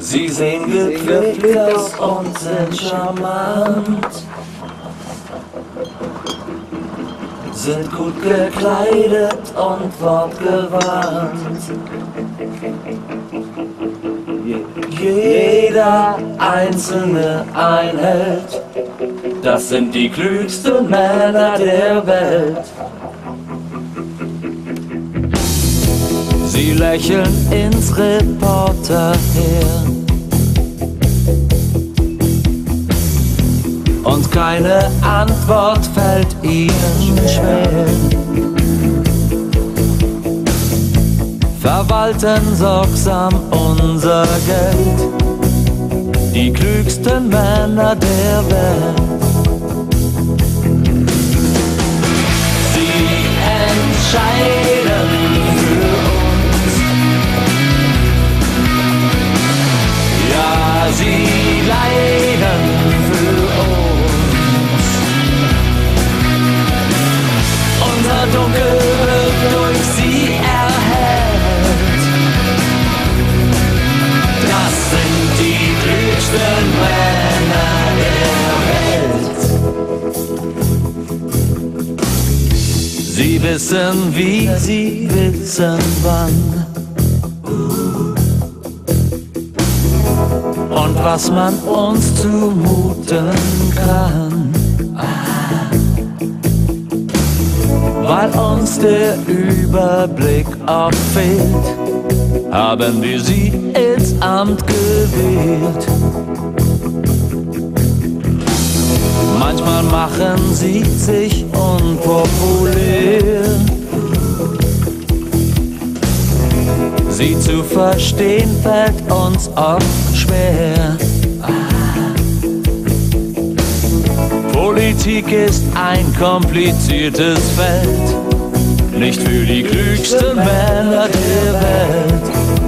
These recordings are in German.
Sie sehen glücklich aus und sind charmant. Sind gut gekleidet und wortgewandt. Jeder Einzelne ein Das sind die klügsten Männer der Welt. Sie lächeln ins Reporter her. Und keine Antwort fällt ihnen schwer. Verwalten sorgsam unser Geld. Die klügsten Männer der Welt. Sie wissen, wie sie wissen, wann. Und was man uns zumuten kann. Weil uns der Überblick oft fehlt, haben wir sie ins Amt gewählt. Manchmal machen sie sich unpopulär. Sie zu verstehen fällt uns oft schwer. Politik ist ein kompliziertes Feld, nicht für die klügsten Männer der Welt.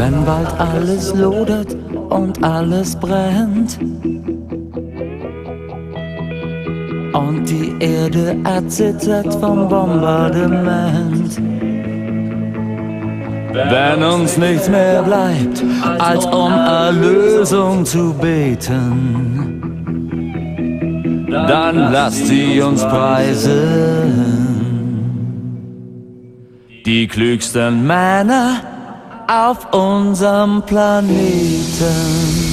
Wenn bald alles lodert und alles brennt und die Erde erzittert vom Bombardement. Wenn uns nichts mehr bleibt, als um Erlösung zu beten, dann lasst sie uns preisen. Die klügsten Männer auf unserem Planeten.